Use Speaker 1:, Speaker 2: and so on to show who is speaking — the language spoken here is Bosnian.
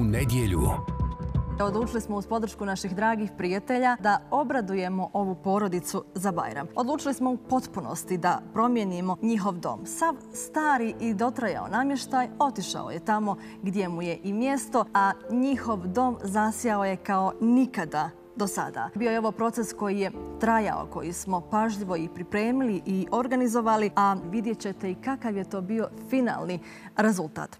Speaker 1: u nedjelju.
Speaker 2: Odlučili smo uz podršku naših dragih prijatelja da obradujemo ovu porodicu za Bajram. Odlučili smo u potpunosti da promijenimo njihov dom. Sav stari i dotrajao namještaj otišao je tamo gdje mu je i mjesto, a njihov dom zasijao je kao nikada do sada. Bio je ovo proces koji je trajao, koji smo pažljivo i pripremili i organizovali, a vidjet ćete i kakav je to bio finalni rezultat.